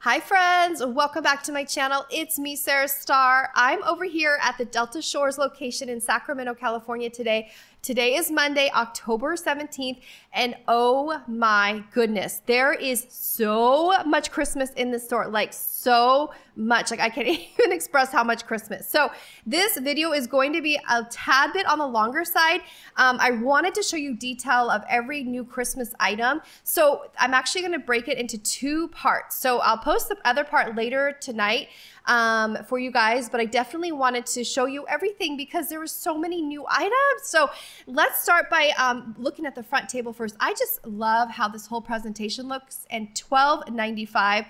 Hi friends, welcome back to my channel. It's me, Sara Starr. I'm over here at the Delta Shores location in Sacramento, California today. Today is Monday, October 17th, and oh my goodness, there is so much Christmas in the store, like so much. Like I can't even express how much Christmas. So this video is going to be a tad bit on the longer side. Um, I wanted to show you detail of every new Christmas item. So I'm actually going to break it into two parts. So I'll post the other part later tonight um, for you guys, but I definitely wanted to show you everything because there were so many new items. So let's start by um, looking at the front table first. I just love how this whole presentation looks and 12.95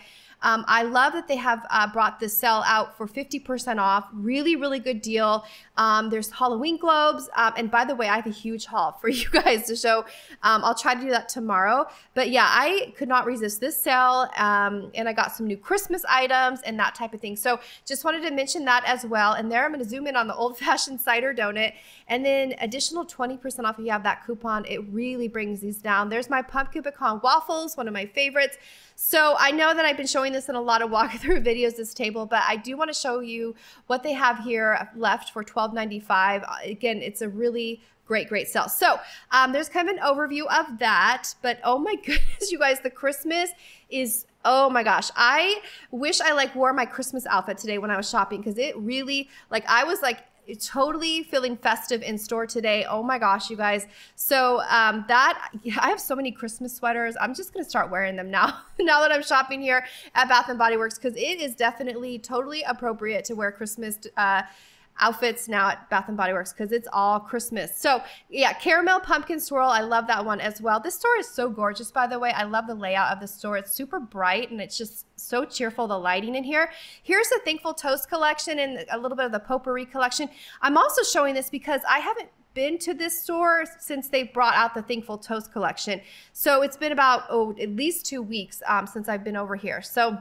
um, I love that they have uh, brought this sale out for 50% off. Really, really good deal. Um, there's Halloween globes. Um, and by the way, I have a huge haul for you guys to show. Um, I'll try to do that tomorrow. But yeah, I could not resist this sale. Um, and I got some new Christmas items and that type of thing. So just wanted to mention that as well. And there I'm going to zoom in on the old fashioned cider donut. And then additional 20% off if you have that coupon. It really brings these down. There's my pumpkin pecan waffles, one of my favorites. So I know that I've been showing this in a lot of walkthrough videos, this table, but I do want to show you what they have here left for $12.95. Again, it's a really great, great sale. So um, there's kind of an overview of that, but oh my goodness, you guys, the Christmas is oh my gosh i wish i like wore my christmas outfit today when i was shopping because it really like i was like totally feeling festive in store today. Oh my gosh, you guys. So um, that, I have so many Christmas sweaters. I'm just to start wearing them now, now that I'm shopping here at Bath & Body Works because it is definitely totally appropriate to wear Christmas uh, outfits now at Bath and Body Works because it's all Christmas. So yeah, caramel pumpkin swirl. I love that one as well. This store is so gorgeous, by the way. I love the layout of the store. It's super bright and it's just so cheerful, the lighting in here. Here's the Thankful Toast collection and a little bit of the potpourri collection. I'm also showing this because I haven't been to this store since they brought out the Thankful Toast collection. So it's been about, oh, at least two weeks um, since I've been over here. So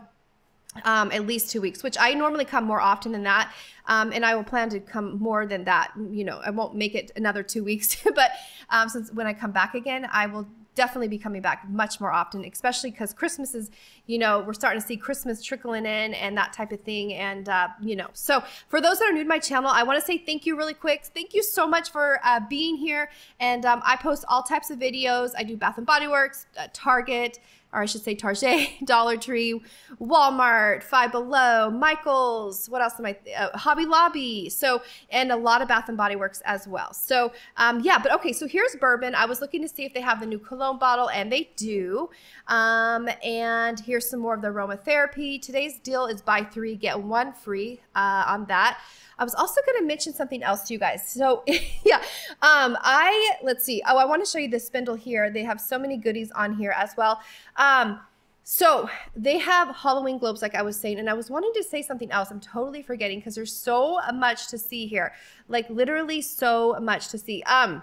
um, at least two weeks, which I normally come more often than that. Um, and I will plan to come more than that. You know, I won't make it another two weeks, but um, since when I come back again, I will definitely be coming back much more often, especially because Christmas is, you know, we're starting to see Christmas trickling in and that type of thing. And, uh, you know, so for those that are new to my channel, I want to say thank you really quick. Thank you so much for uh, being here. And um, I post all types of videos. I do Bath and Body Works, uh, Target, or I should say Target, Dollar Tree, Walmart, Five Below, Michaels, what else am I, uh, Hobby Lobby. So, and a lot of Bath and Body Works as well. So, um, yeah, but okay, so here's bourbon. I was looking to see if they have the new cologne bottle, and they do. Um, and here's some more of the aromatherapy. Today's deal is buy three, get one free uh, on that. I was also going to mention something else to you guys. So yeah, um, I, let's see. Oh, I want to show you the spindle here. They have so many goodies on here as well. Um, so they have Halloween globes, like I was saying, and I was wanting to say something else. I'm totally forgetting because there's so much to see here, like literally so much to see. Um,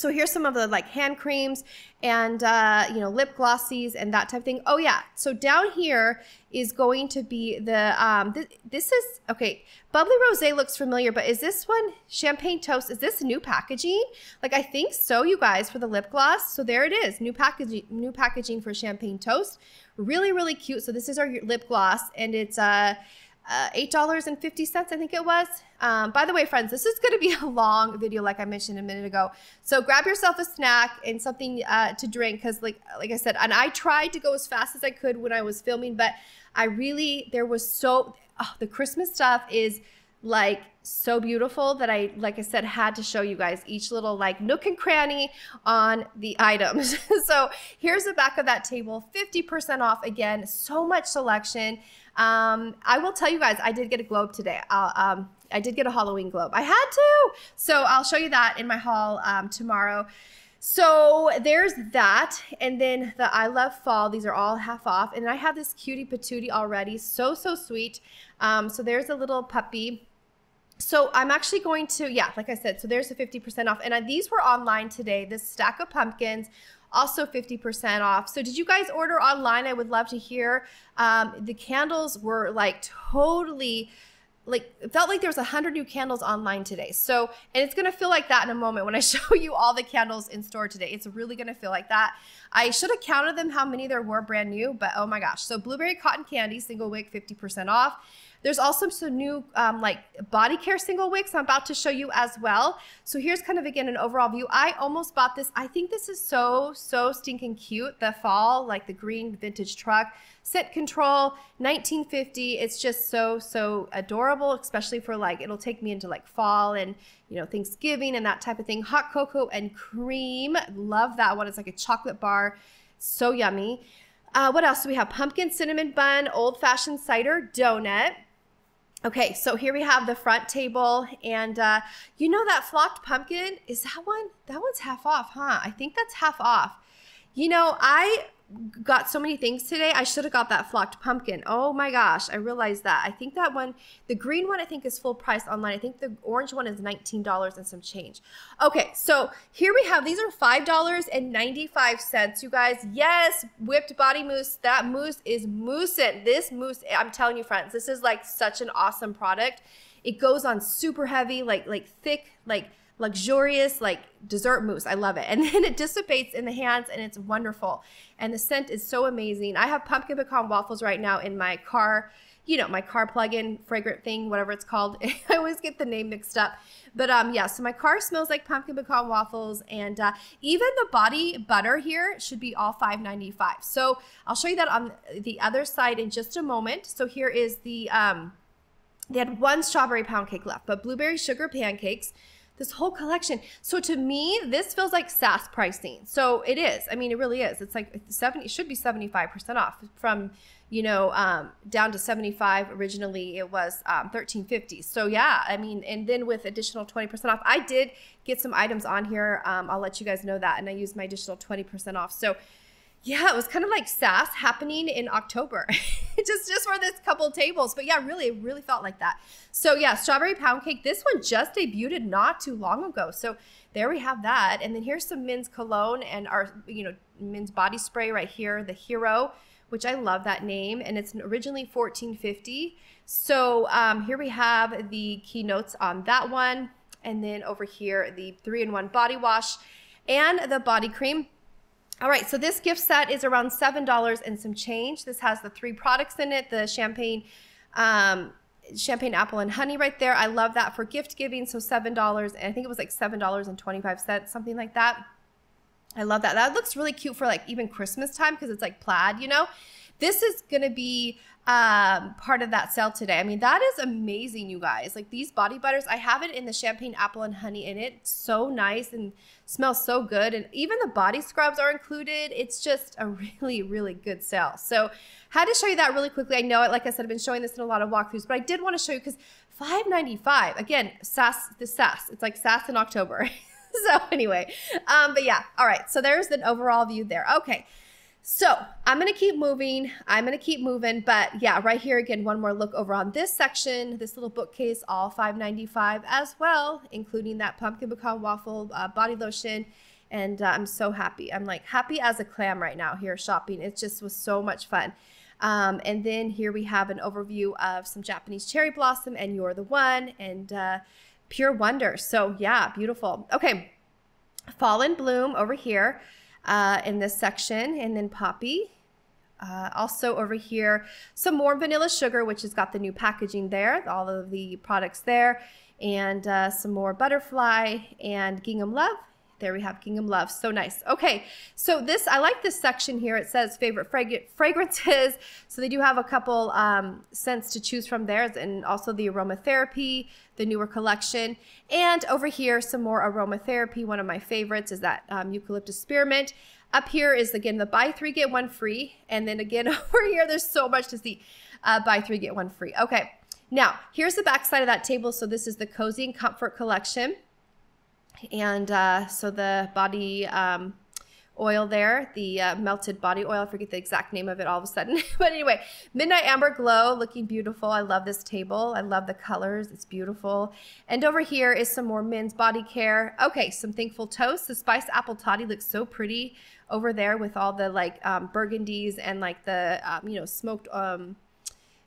so here's some of the like hand creams and uh, you know lip glossies and that type of thing. Oh yeah, so down here is going to be the um, th this is okay. Bubbly rosé looks familiar, but is this one champagne toast? Is this new packaging? Like I think so, you guys, for the lip gloss. So there it is, new packaging, new packaging for champagne toast. Really, really cute. So this is our lip gloss, and it's uh uh, $8.50, I think it was. Um, by the way, friends, this is going to be a long video, like I mentioned a minute ago. So grab yourself a snack and something uh, to drink, because like like I said, and I tried to go as fast as I could when I was filming, but I really there was so oh, the Christmas stuff is like so beautiful that I, like I said, had to show you guys each little like nook and cranny on the items. so here's the back of that table, 50% off again, so much selection. Um, I will tell you guys, I did get a globe today. Um, I did get a Halloween globe. I had to. So I'll show you that in my haul um, tomorrow. So there's that. And then the I Love Fall. These are all half off. And I have this cutie patootie already. So, so sweet. Um, so there's a little puppy. So I'm actually going to, yeah, like I said, so there's a 50% off. And these were online today. This stack of pumpkins also 50% off. So did you guys order online? I would love to hear. Um, the candles were like totally like it felt like there was a hundred new candles online today. So, and it's gonna feel like that in a moment when I show you all the candles in store today. It's really gonna feel like that. I should have counted them how many there were brand new, but oh my gosh. So blueberry cotton candy, single wick, 50% off. There's also some new um, like body care single wicks I'm about to show you as well. So here's kind of again an overall view. I almost bought this. I think this is so, so stinking cute. The fall, like the green vintage truck. Scent control, 1950. It's just so, so adorable, especially for like, it'll take me into like fall and, you know, Thanksgiving and that type of thing. Hot cocoa and cream. Love that one. It's like a chocolate bar. So yummy. Uh, what else do we have? Pumpkin cinnamon bun, old fashioned cider donut. Okay, so here we have the front table, and uh, you know that flocked pumpkin? Is that one? That one's half off, huh? I think that's half off. You know, I got so many things today. I should have got that flocked pumpkin. Oh my gosh, I realized that. I think that one, the green one, I think is full price online. I think the orange one is $19 and some change. Okay, so here we have, these are $5.95, you guys. Yes, whipped body mousse. That mousse is moussin'. This mousse, I'm telling you friends, this is like such an awesome product. It goes on super heavy, like like thick, like luxurious like dessert mousse. I love it. And then it dissipates in the hands and it's wonderful. And the scent is so amazing. I have pumpkin pecan waffles right now in my car, you know, my car plug-in fragrant thing, whatever it's called. I always get the name mixed up. But um yeah, so my car smells like pumpkin pecan waffles and uh, even the body butter here should be all $5.95. So I'll show you that on the other side in just a moment. So here is the um they had one strawberry pound cake left, but blueberry sugar pancakes this whole collection. So to me, this feels like SAS pricing. So it is. I mean, it really is. It's like 70, it should be 75% off from, you know, um, down to 75. Originally it was um, 1350. So yeah, I mean, and then with additional 20% off, I did get some items on here. Um, I'll let you guys know that. And I used my additional 20% off. So yeah, it was kind of like SAS happening in October, just just for this couple tables. But yeah, really, it really felt like that. So yeah, strawberry pound cake. This one just debuted not too long ago. So there we have that. And then here's some men's cologne and our you know men's body spray right here, the Hero, which I love that name, and it's originally 1450. So um, here we have the keynotes on that one, and then over here the three-in-one body wash and the body cream. All right, so this gift set is around $7 and some change. This has the three products in it, the champagne, um, champagne apple and honey right there. I love that for gift giving. So $7, and I think it was like $7.25, something like that. I love that. That looks really cute for like even Christmas time because it's like plaid, you know? This is going to be um, part of that sale today. I mean, that is amazing, you guys. Like these body butters, I have it in the champagne apple and honey in it. So nice and smells so good. And even the body scrubs are included. It's just a really, really good sale. So had to show you that really quickly. I know it, like I said, I've been showing this in a lot of walkthroughs, but I did want to show you because 5.95 again, SAS, the SAS, it's like SAS in October. so anyway, um, but yeah, all right. So there's an overall view there. Okay. So I'm to keep moving. I'm to keep moving. But yeah, right here again, one more look over on this section, this little bookcase, all $5.95 as well, including that pumpkin pecan waffle uh, body lotion. And uh, I'm so happy. I'm like happy as a clam right now here shopping. It just was so much fun. Um, and then here we have an overview of some Japanese cherry blossom and You're the One and uh, Pure Wonder. So yeah, beautiful. Okay, Fall in Bloom over here uh, in this section. And then Poppy. Uh, also over here, some more vanilla sugar, which has got the new packaging there, all of the products there. And uh, some more butterfly and gingham love. There we have gingham love. So nice. Okay, so this, I like this section here. It says favorite frag fragrances. So they do have a couple um, scents to choose from there, and also the aromatherapy, the newer collection. And over here, some more aromatherapy. One of my favorites is that um, eucalyptus spearmint. Up here is again the buy three, get one free. And then again over here, there's so much to see. Uh, buy three, get one free. Okay, now here's the back side of that table. So this is the Cozy and Comfort collection. And uh, so the body um, oil there, the uh, melted body oil. I forget the exact name of it all of a sudden. but anyway, Midnight Amber Glow, looking beautiful. I love this table. I love the colors. It's beautiful. And over here is some more men's body care. Okay, some Thankful Toast. The Spiced Apple Toddy looks so pretty over there with all the like um, burgundies and like the, um, you know, smoked um,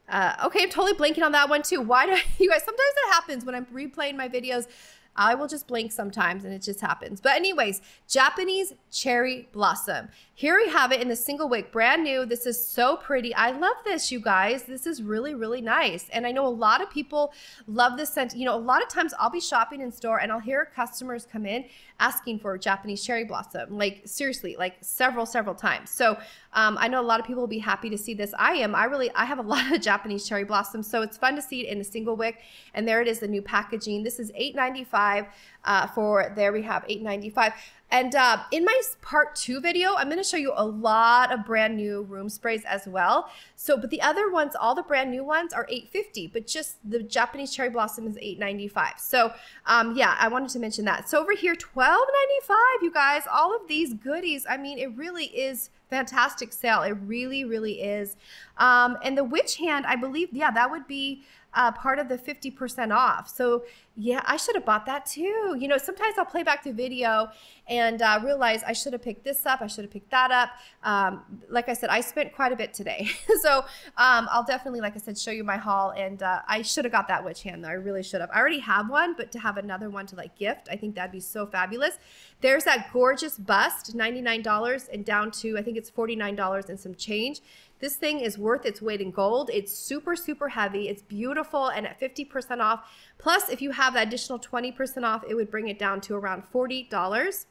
Uh, okay, I'm totally blanking on that one too. Why do you guys? Sometimes that happens when I'm replaying my videos. I will just blink sometimes and it just happens. But anyways, Japanese cherry blossom. Here we have it in the single wick, brand new. This is so pretty. I love this, you guys. This is really, really nice. And I know a lot of people love this scent. You know, a lot of times I'll be shopping in store and I'll hear customers come in asking for Japanese cherry blossom. Like seriously, like several, several times. So um, I know a lot of people will be happy to see this. I am. I really, I have a lot of Japanese cherry blossom. So it's fun to see it in a single wick. And there it is, the new packaging. This is $8.95 uh, for, there we have $8.95. And uh, in my part two video, I'm going to show you a lot of brand new room sprays as well. So, but the other ones, all the brand new ones are 850, but just the Japanese cherry blossom is 895. So, um, yeah, I wanted to mention that. So over here, 1295, you guys, all of these goodies. I mean, it really is fantastic sale. It really, really is. Um, and the witch hand, I believe, yeah, that would be uh, part of the 50% off. So yeah, I should have bought that too. You know, sometimes I'll play back the video and uh, realize I should have picked this up. I should have picked that up. Um, like I said, I spent quite a bit today. so um, I'll definitely, like I said, show you my haul. And uh, I should have got that witch hand though. I really should have. I already have one, but to have another one to like gift, I think that'd be so fabulous. There's that gorgeous bust, $99 and down to, I think it's $49 and some change. This thing is worth its weight in gold. It's super, super heavy. It's beautiful and at 50% off. Plus, if you have that additional 20% off, it would bring it down to around $40.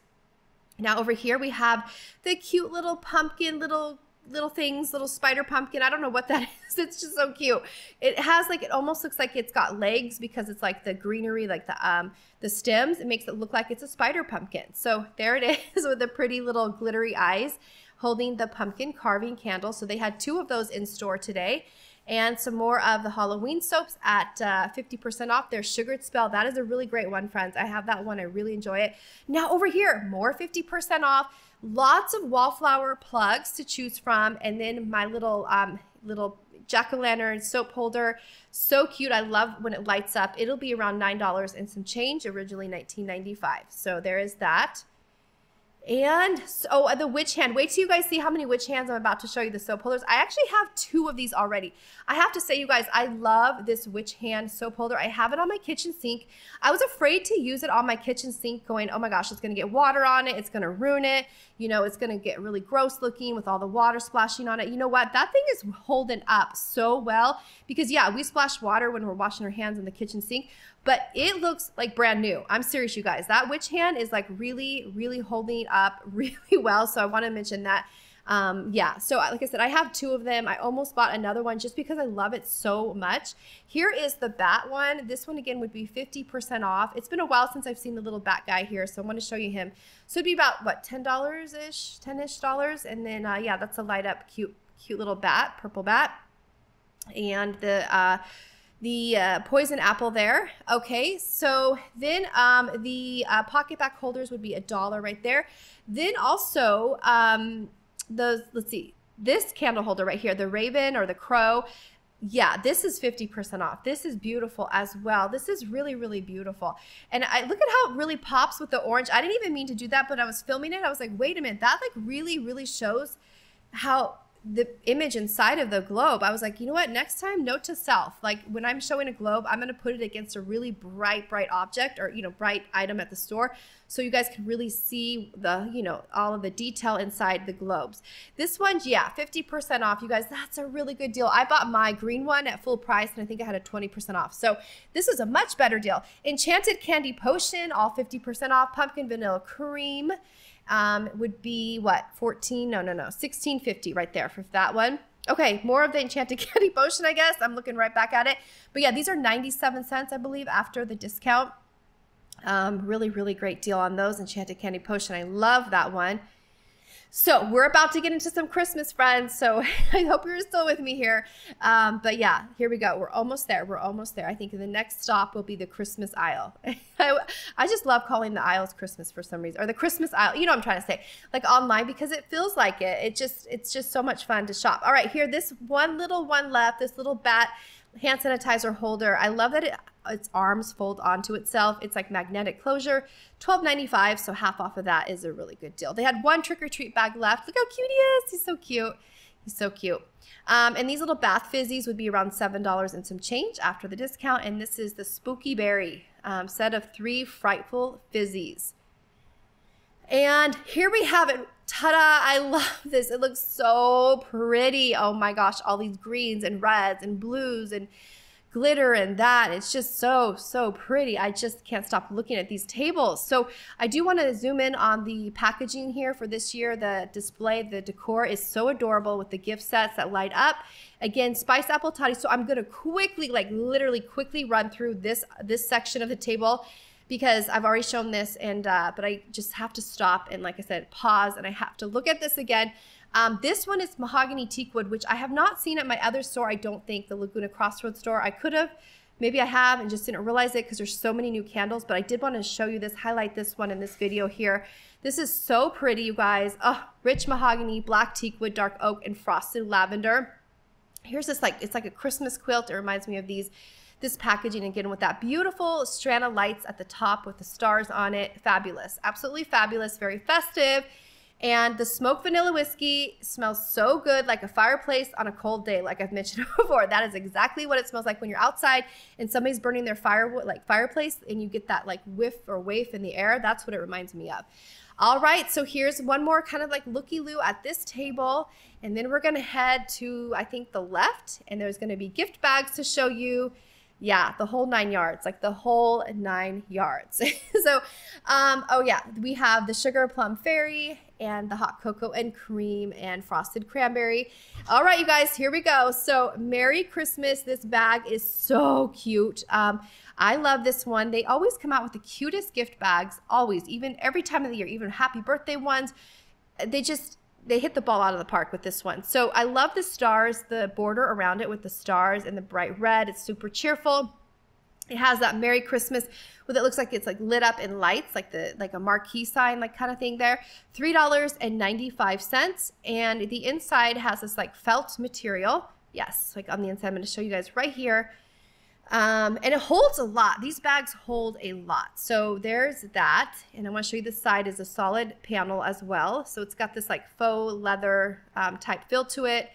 Now over here we have the cute little pumpkin, little little things, little spider pumpkin. I don't know what that is. It's just so cute. It has like it almost looks like it's got legs because it's like the greenery, like the um the stems. It makes it look like it's a spider pumpkin. So there it is with the pretty little glittery eyes holding the pumpkin carving candle. So they had two of those in store today. And some more of the Halloween soaps at 50% uh, off. Their Sugared Spell. That is a really great one, friends. I have that one. I really enjoy it. Now over here, more 50% off. Lots of wallflower plugs to choose from. And then my little, um, little jack-o'-lantern soap holder. So cute. I love when it lights up. It'll be around $9 and some change, originally $19.95. So there is that. And so oh, the witch hand. Wait till you guys see how many witch hands I'm about to show you the soap holders. I actually have two of these already. I have to say, you guys, I love this witch hand soap holder. I have it on my kitchen sink. I was afraid to use it on my kitchen sink going, oh my gosh, it's going to get water on it. It's going to ruin it. You know, it's going to get really gross looking with all the water splashing on it. You know what? That thing is holding up so well because yeah, we splash water when we're washing our hands in the kitchen sink, but it looks like brand new. I'm serious, you guys. That witch hand is like really, really holding up really well. So I want to mention that. Um, yeah, so like I said, I have two of them. I almost bought another one just because I love it so much. Here is the bat one. This one again would be 50% off. It's been a while since I've seen the little bat guy here, so I want to show you him. So it'd be about what $10 ish, 10ish dollars, and then uh, yeah, that's a light up cute, cute little bat, purple bat, and the. Uh, the uh, poison apple there. Okay, so then um, the uh, PocketBac holders would be a dollar right there. Then also um, those, let's see, this candle holder right here, the raven or the crow. Yeah, this is 50% off. This is beautiful as well. This is really, really beautiful. And I look at how it really pops with the orange. I didn't even mean to do that, but I was filming it. I was like, wait a minute, that like really, really shows how the image inside of the globe, I was like, you know what? Next time, note to self. Like when I'm showing a globe, I'm going to put it against a really bright, bright object or, you know, bright item at the store. So you guys can really see the, you know, all of the detail inside the globes. This one's, yeah, 50% off. You guys, that's a really good deal. I bought my green one at full price and I think I had a 20% off. So this is a much better deal. Enchanted Candy Potion, all 50% off. Pumpkin Vanilla Cream um, would be what 14 no no no 1650 right there for that one. Okay more of the enchanted candy potion i guess. I'm looking right back at it. But yeah these are 97 cents i believe after the discount. Um, really really great deal on those enchanted candy potion. I love that one so we're about to get into some Christmas, friends. So I hope you're still with me here. Um, but yeah, here we go. We're almost there. We're almost there. I think the next stop will be the Christmas aisle. I, I just love calling the aisles Christmas for some reason, or the Christmas aisle. You know what I'm trying to say, like online because it feels like it. It just it's just so much fun to shop. All right, here this one little one left. This little bat hand sanitizer holder. I love that it, its arms fold onto itself. It's like magnetic closure. $12.95, so half off of that is a really good deal. They had one trick or treat bag left. Look how cute he is. He's so cute. He's so cute. Um, and these little bath fizzies would be around $7 and some change after the discount. And this is the Spooky Berry um, set of three Frightful Fizzies. And here we have it. Ta-da! I love this. It looks so pretty. Oh my gosh, all these greens and reds and blues and glitter and that. It's just so, so pretty. I just can't stop looking at these tables. So I do want to zoom in on the packaging here for this year. The display, the decor is so adorable with the gift sets that light up. Again, spiced apple toddy. So I'm going to quickly, like literally quickly run through this, this section of the table because I've already shown this and uh, but I just have to stop and like I said pause and I have to look at this again um, this one is mahogany teakwood, which I have not seen at my other store. I don't think the Laguna Crossroads store. I could have, maybe I have and just didn't realize it because there's so many new candles, but I did want to show you this, highlight this one in this video here. This is so pretty, you guys. Oh, rich mahogany, black teakwood, dark oak, and frosted lavender. Here's this like, it's like a Christmas quilt. It reminds me of these this packaging again with that beautiful strand of lights at the top with the stars on it. Fabulous, absolutely fabulous, very festive. And the smoked vanilla whiskey smells so good, like a fireplace on a cold day, like I've mentioned before. That is exactly what it smells like when you're outside and somebody's burning their firewood, like fireplace, and you get that like whiff or waif in the air. That's what it reminds me of. All right, so here's one more kind of like looky-loo at this table. And then we're gonna head to, I think, the left, and there's gonna be gift bags to show you yeah, the whole nine yards, like the whole nine yards. so, um, oh yeah, we have the sugar plum fairy and the hot cocoa and cream and frosted cranberry. All right, you guys, here we go. So, Merry Christmas. This bag is so cute. Um, I love this one. They always come out with the cutest gift bags, always, even every time of the year, even happy birthday ones. They just, they hit the ball out of the park with this one. So I love the stars, the border around it with the stars and the bright red. It's super cheerful. It has that Merry Christmas with it looks like it's like lit up in lights, like the like a marquee sign, like kind of thing there. Three dollars and ninety five cents, and the inside has this like felt material. Yes, like on the inside, I'm going to show you guys right here. Um, and it holds a lot. These bags hold a lot. So there's that. And I want to show you the side is a solid panel as well. So it's got this like faux leather um, type feel to it.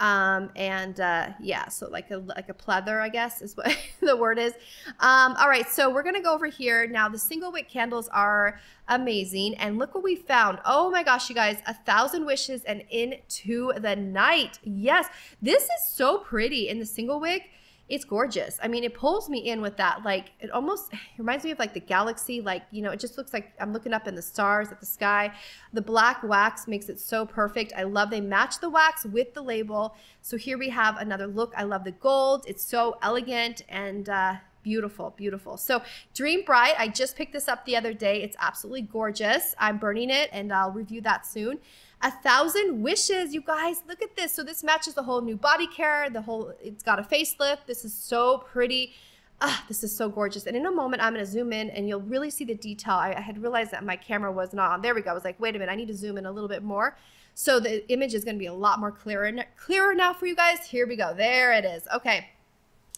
Um, and uh, yeah, so like a like a pleather, I guess is what the word is. Um, all right, so we're gonna go over here now. The single wick candles are amazing, and look what we found. Oh my gosh, you guys, a thousand wishes and into the night. Yes, this is so pretty in the single wick it's gorgeous. I mean, it pulls me in with that. Like, it almost reminds me of like the galaxy. Like, you know, it just looks like I'm looking up in the stars at the sky. The black wax makes it so perfect. I love they match the wax with the label. So here we have another look. I love the gold. It's so elegant and uh, beautiful, beautiful. So Dream Bright, I just picked this up the other day. It's absolutely gorgeous. I'm burning it and I'll review that soon. A thousand wishes, you guys. Look at this. So this matches the whole new body care. The whole, it's got a facelift. This is so pretty. Ah, this is so gorgeous. And in a moment, I'm going to zoom in and you'll really see the detail. I, I had realized that my camera was not on. There we go. I was like, wait a minute, I need to zoom in a little bit more. So the image is going to be a lot more clearer, clearer now for you guys. Here we go. There it is. Okay.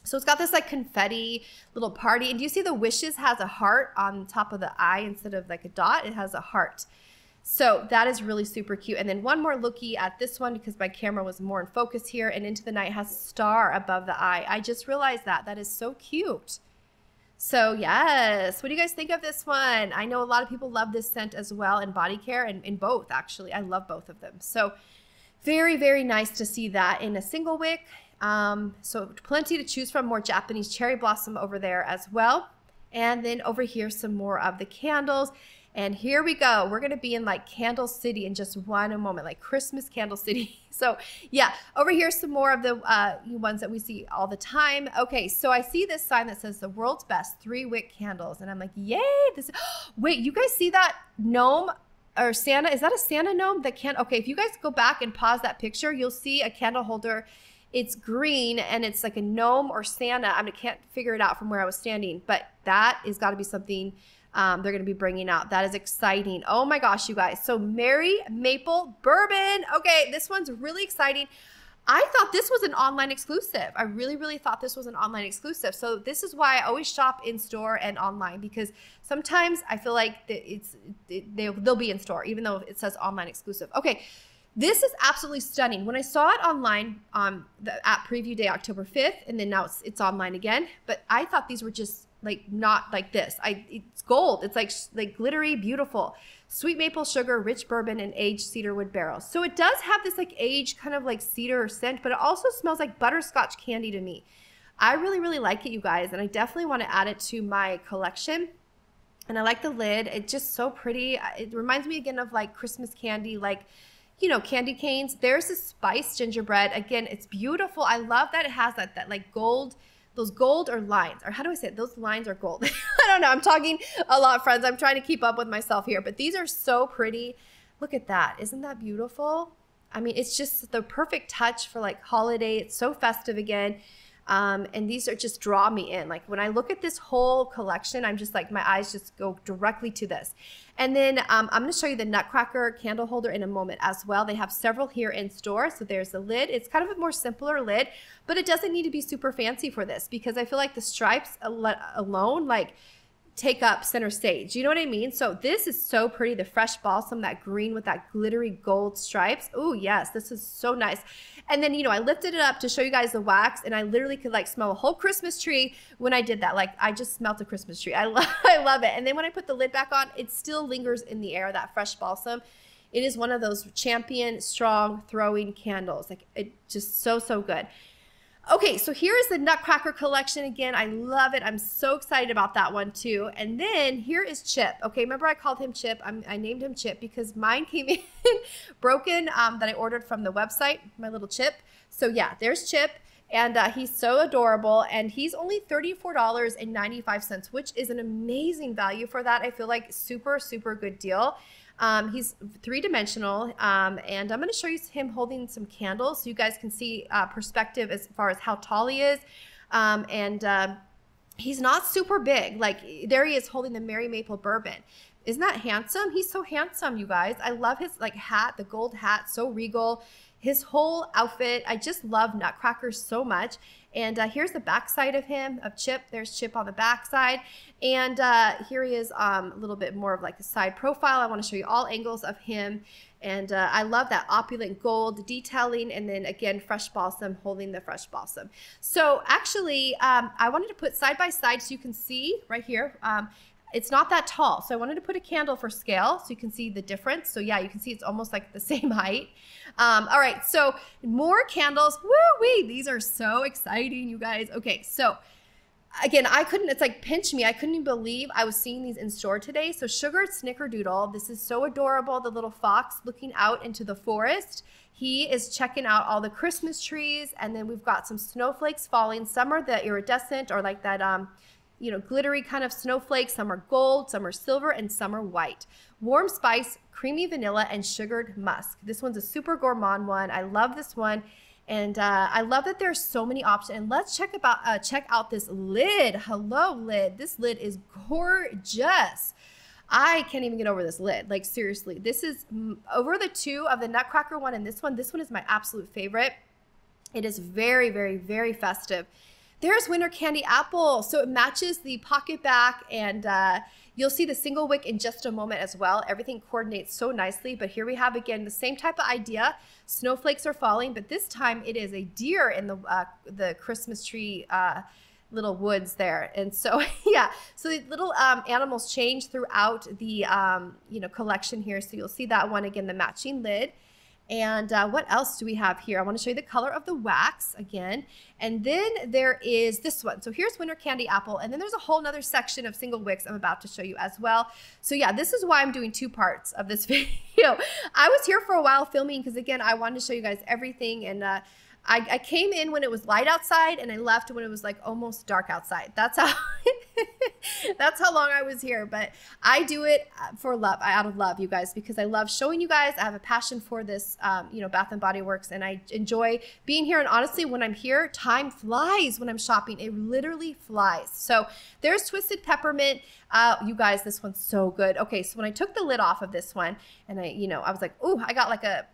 So it's got this like confetti little party. And do you see the wishes has a heart on top of the eye instead of like a dot? It has a heart. So that is really super cute. And then one more looky at this one because my camera was more in focus here and Into the Night has star above the eye. I just realized that. That is so cute. So yes, what do you guys think of this one? I know a lot of people love this scent as well in body care and in both actually. I love both of them. So very, very nice to see that in a single wick. Um, so plenty to choose from, more Japanese cherry blossom over there as well. And then over here, some more of the candles. And here we go. We're going to be in like Candle City in just one moment, like Christmas Candle City. So yeah, over here, some more of the uh, ones that we see all the time. Okay, so I see this sign that says the world's best three wick candles. And I'm like, yay, this, wait, you guys see that gnome or Santa? Is that a Santa gnome that can't, okay, if you guys go back and pause that picture, you'll see a candle holder. It's green and it's like a gnome or Santa. I, mean, I can't figure it out from where I was standing, but that is got to be something um, they're going to be bringing out. That is exciting. Oh my gosh, you guys. So, Merry Maple Bourbon. Okay, this one's really exciting. I thought this was an online exclusive. I really, really thought this was an online exclusive. So this is why I always shop in store and online because sometimes I feel like it's they'll, be in store even though it says online exclusive. Okay, This is absolutely stunning. When I saw it online um, the, at preview day, October 5th, and then now it's, it's online again, but I thought these were just like not like this. I It's gold. It's like, like glittery, beautiful. Sweet maple sugar, rich bourbon, and aged cedarwood barrels. So it does have this like aged kind of like cedar scent, but it also smells like butterscotch candy to me. I really, really like it, you guys, and I definitely want to add it to my collection. And I like the lid. It's just so pretty. It reminds me again of like Christmas candy, like you know, candy canes. There's a spiced gingerbread. Again, it's beautiful. I love that it has that that like gold, those gold or lines, or how do I say it? Those lines are gold. I don't know. I'm talking a lot, friends. I'm trying to keep up with myself here, but these are so pretty. Look at that. Isn't that beautiful? I mean, it's just the perfect touch for like holiday. It's so festive again. Um, and these are just draw me in. Like when I look at this whole collection, I'm just like, my eyes just go directly to this. And then um, I'm going to show you the Nutcracker candle holder in a moment as well. They have several here in store. So there's the lid. It's kind of a more simpler lid, but it doesn't need to be super fancy for this because I feel like the stripes alone, like take up center stage. You know what I mean? So this is so pretty. The fresh balsam, that green with that glittery gold stripes. Oh yes, this is so nice. And then, you know, I lifted it up to show you guys the wax and I literally could like smell a whole Christmas tree when I did that. Like I just smelt a Christmas tree. I, love, I love it. And then when I put the lid back on, it still lingers in the air, that fresh balsam. It is one of those champion strong throwing candles. Like it just so, so good. Okay, so here is the Nutcracker collection again. I love it. I'm so excited about that one too. And then here is Chip. Okay, remember I called him Chip. I'm, i named him Chip because mine came in broken um, that I ordered from the website, my little Chip. So yeah, there's Chip. And uh, he's so adorable. And he's only $34.95, which is an amazing value for that. I feel like super, super good deal. Um, he's three dimensional, um, and I'm going to show you him holding some candles so you guys can see uh, perspective as far as how tall he is. Um, and uh, he's not super big. Like there he is holding the Merry Maple Bourbon. Isn't that handsome? He's so handsome, you guys. I love his like hat, the gold hat, so regal. His whole outfit, I just love Nutcracker so much. And uh, here's the backside of him, of Chip. There's Chip on the backside. And uh, here he is um, a little bit more of like a side profile. I want to show you all angles of him. And uh, I love that opulent gold detailing. And then again, fresh balsam, holding the fresh balsam. So actually, um, I wanted to put side by side so you can see right here. Um, it's not that tall. So I wanted to put a candle for scale so you can see the difference. So yeah, you can see it's almost like the same height. Um, all right, so more candles. Woo wee! These are so exciting, you guys. Okay, so again, I couldn't, it's like pinch me. I couldn't even believe I was seeing these in store today. So Sugar Snickerdoodle, this is so adorable. The little fox looking out into the forest. He is checking out all the Christmas trees. And then we've got some snowflakes falling. Some are the iridescent or like that, um, you know, glittery kind of snowflakes. Some are gold, some are silver, and some are white. Warm spice, creamy vanilla, and sugared musk. This one's a super gourmand one. I love this one. And uh, I love that there's so many options. And let's check about uh, check out this lid. Hello, lid. This lid is gorgeous. I can't even get over this lid. Like seriously, this is over the two of the Nutcracker one and this one. This one is my absolute favorite. It is very, very, very festive. There's Winter Candy Apple. So it matches the PocketBac and uh, you'll see the single wick in just a moment as well. Everything coordinates so nicely, but here we have again the same type of idea. Snowflakes are falling, but this time it is a deer in the, uh, the Christmas tree uh, little woods there. And so, yeah, so the little um, animals change throughout the, um, you know, collection here. So you'll see that one again, the matching lid. And uh, what else do we have here? I want to show you the color of the wax again. And then there is this one. So here's Winter Candy Apple. And then there's a whole nother section of single wicks I'm about to show you as well. So yeah, this is why I'm doing two parts of this video. I was here for a while filming because again, I wanted to show you guys everything and uh, I, I, came in when it was light outside and I left when it was like almost dark outside. That's how that's how long I was here. But I do it for love, I out of love, you guys, because I love showing you guys. I have a passion for this, um, you know, Bath and Body Works, and I enjoy being here. And honestly, when I'm here, time flies when I'm shopping. It literally flies. So there's Twisted Peppermint. Uh, you guys, this one's so good. Okay, so when I took the lid off of this one, and I, you know, I was like, oh, I got like a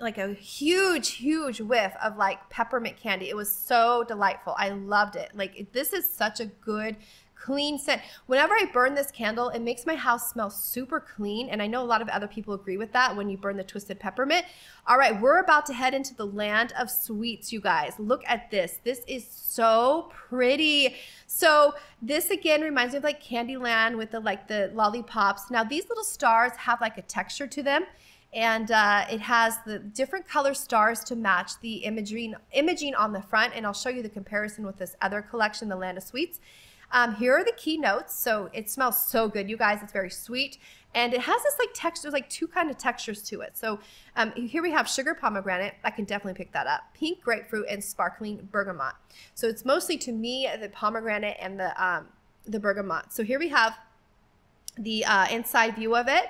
like a huge, huge whiff of like peppermint candy. It was so delightful. I loved it. Like this is such a good clean scent. Whenever I burn this candle, it makes my house smell super clean. And I know a lot of other people agree with that when you burn the twisted peppermint. All right, we're about to head into the land of sweets, you guys. Look at this. This is so pretty. So this again reminds me of like Candyland with the like the lollipops. Now these little stars have like a texture to them and uh, it has the different color stars to match the imaging imaging on the front and I'll show you the comparison with this other collection the Land of Sweets um, here are the key notes. So it smells so good, you guys. It's very sweet. And it has this like texture, like two kind of textures to it. So um, here we have sugar pomegranate. I can definitely pick that up. Pink grapefruit and sparkling bergamot. So it's mostly to me the pomegranate and the um, the bergamot. So here we have the uh, inside view of it.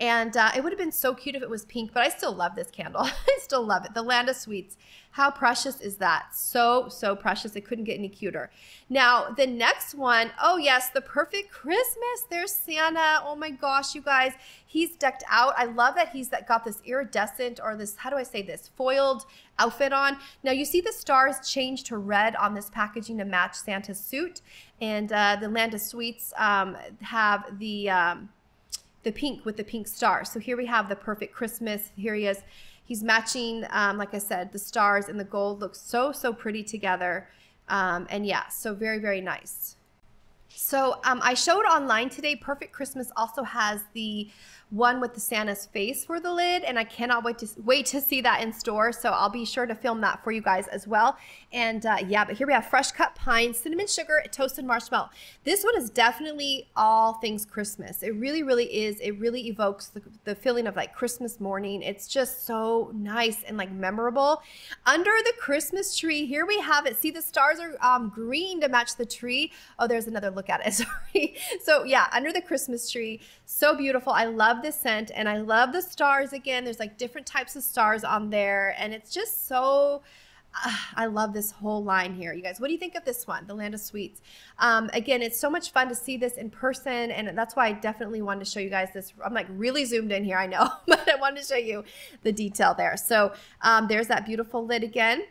And uh, it would have been so cute if it was pink, but I still love this candle. I still love it. The Land of Sweets. How precious is that? So, so precious. It couldn't get any cuter. Now, the next one, oh yes, the perfect Christmas. There's Santa. Oh my gosh, you guys. He's decked out. I love that he's got this iridescent or this, how do I say this, foiled outfit on. Now you see the stars change to red on this packaging to match Santa's suit. And uh, the Land of Sweets um, have the... Um, the pink with the pink star. So here we have the perfect Christmas. Here he is. He's matching, um, like I said, the stars and the gold looks so, so pretty together. Um, and yeah, so very, very nice. So um, I showed online today, Perfect Christmas also has the one with the Santa's face for the lid, and I cannot wait to wait to see that in store. So I'll be sure to film that for you guys as well. And uh, yeah, but here we have fresh cut pine, cinnamon sugar, toasted marshmallow. This one is definitely all things Christmas. It really, really is. It really evokes the, the feeling of like Christmas morning. It's just so nice and like memorable. Under the Christmas tree, here we have it. See, the stars are um, green to match the tree. Oh, there's another look at it. Sorry. So yeah, under the Christmas tree, so beautiful. I love this scent and I love the stars again. There's like different types of stars on there and it's just so uh, I love this whole line here. You guys, what do you think of this one, the Land of Sweets? Um, again, it's so much fun to see this in person, and that's why I definitely wanted to show you guys this. I'm like really zoomed in here, I know, but I wanted to show you the detail there. So um, there's that beautiful lid again.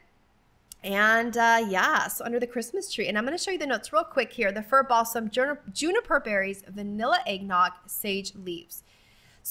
And uh, yeah, so under the Christmas tree. And I'm going to show you the notes real quick here. The fir balsam, juniper berries, vanilla eggnog, sage leaves.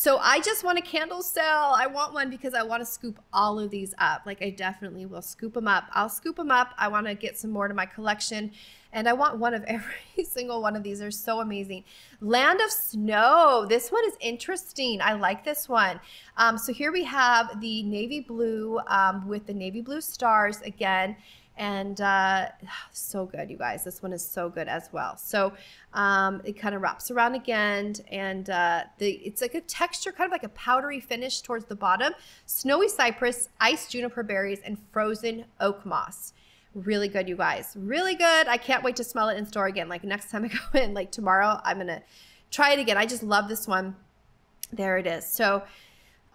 So I just want a candle cell. I want one because I want to scoop all of these up. Like I definitely will scoop them up. I'll scoop them up. I want to get some more to my collection. And I want one of every single one of these. They're so amazing. Land of Snow. This one is interesting. I like this one. Um, so here we have the navy blue um, with the navy blue stars again and uh, so good, you guys. This one is so good as well. So um, it kind of wraps around again, and uh, the it's like a texture, kind of like a powdery finish towards the bottom. Snowy cypress, iced juniper berries, and frozen oak moss. Really good, you guys. Really good. I can't wait to smell it in store again. Like next time I go in, like tomorrow, I'm gonna try it again. I just love this one. There it is. So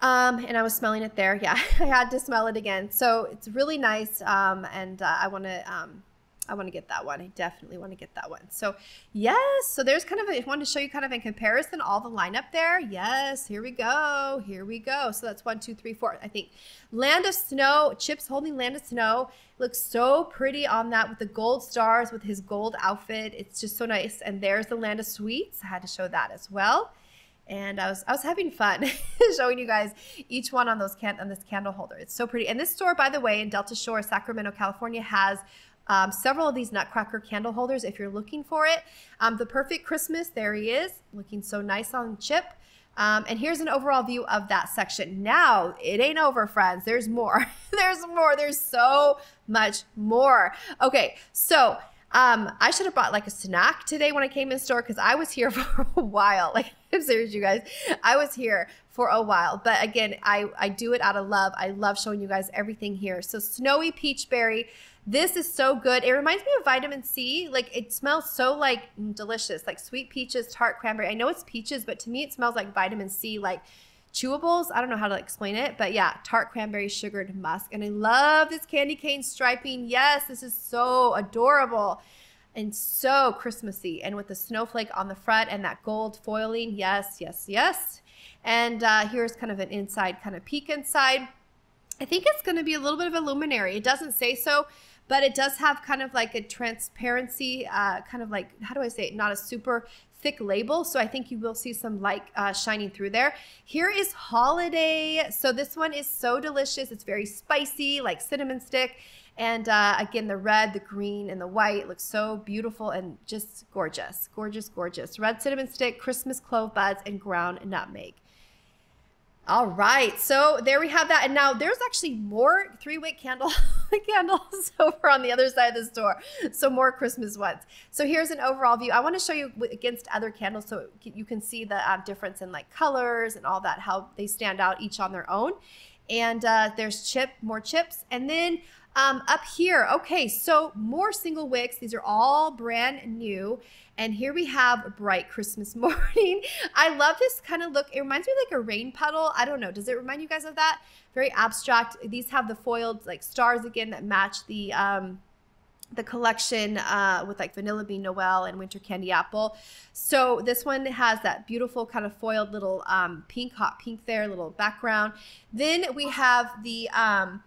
um, and I was smelling it there. Yeah, I had to smell it again. So it's really nice. Um, and uh, I want to, um, I want to get that one. I definitely want to get that one. So yes, so there's kind of, a, I wanted to show you kind of in comparison all the lineup there. Yes, here we go. Here we go. So that's one, two, three, four, I think. Land of Snow, Chips holding Land of Snow. Looks so pretty on that with the gold stars with his gold outfit. It's just so nice. And there's the Land of Sweets. I had to show that as well and I was I was having fun showing you guys each one on those can on this candle holder. It's so pretty. And this store, by the way, in Delta Shore, Sacramento, California, has um, several of these Nutcracker candle holders if you're looking for it. Um, the Perfect Christmas, there he is, looking so nice on chip. Um, and here's an overall view of that section. Now, it ain't over, friends. There's more. There's more. There's so much more. Okay, so um, I should have bought like a snack today when I came in store because I was here for a while. Like, I'm serious, you guys. I was here for a while. But again, I, I do it out of love. I love showing you guys everything here. So, snowy peach berry. This is so good. It reminds me of vitamin C. Like, it smells so like delicious, like sweet peaches, tart cranberry. I know it's peaches, but to me, it smells like vitamin C. Like, chewables. I don't know how to explain it, but yeah, tart cranberry sugared musk. And I love this candy cane striping. Yes, this is so adorable and so Christmassy. And with the snowflake on the front and that gold foiling. Yes, yes, yes. And uh, here's kind of an inside kind of peek inside. I think it's going to be a little bit of a luminary. It doesn't say so, but it does have kind of like a transparency, uh, kind of like, how do I say it? Not a super thick label. So I think you will see some light uh, shining through there. Here is Holiday. So this one is so delicious. It's very spicy, like cinnamon stick. And uh, again, the red, the green, and the white looks so beautiful and just gorgeous, gorgeous, gorgeous. Red cinnamon stick, Christmas clove buds, and ground nutmeg. All right, so there we have that. And now there's actually more three wick candle candles over on the other side of the store. So more Christmas ones. So here's an overall view. I want to show you against other candles so you can see the um, difference in like colors and all that, how they stand out each on their own. And uh, there's chip, more chips. And then um, up here, okay, so more single wicks. These are all brand new. And here we have a Bright Christmas Morning. I love this kind of look. It reminds me like a rain puddle. I don't know. Does it remind you guys of that? Very abstract. These have the foiled like stars again that match the um, the collection uh, with like Vanilla Bean Noel and Winter Candy Apple. So this one has that beautiful kind of foiled little um, pink, hot pink there, little background. Then we have the, um,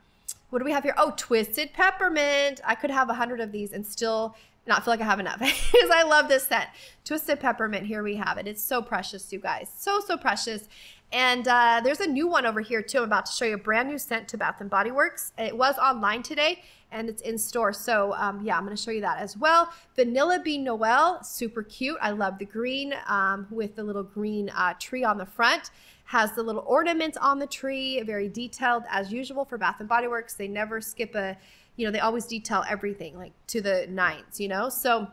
what do we have here? Oh, Twisted Peppermint. I could have a hundred of these and still not feel like I have enough because I love this scent. Twisted Peppermint, here we have it. It's so precious, you guys. So, so precious. And uh, there's a new one over here too. I'm about to show you a brand new scent to Bath and Body Works. It was online today and it's in store. So um, yeah, I'm going to show you that as well. Vanilla Bean Noel, super cute. I love the green um, with the little green uh, tree on the front. Has the little ornaments on the tree, very detailed as usual for Bath and Body Works. They never skip a you know, they always detail everything like to the nines, you know? So